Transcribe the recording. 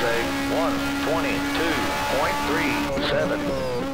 say 122.37.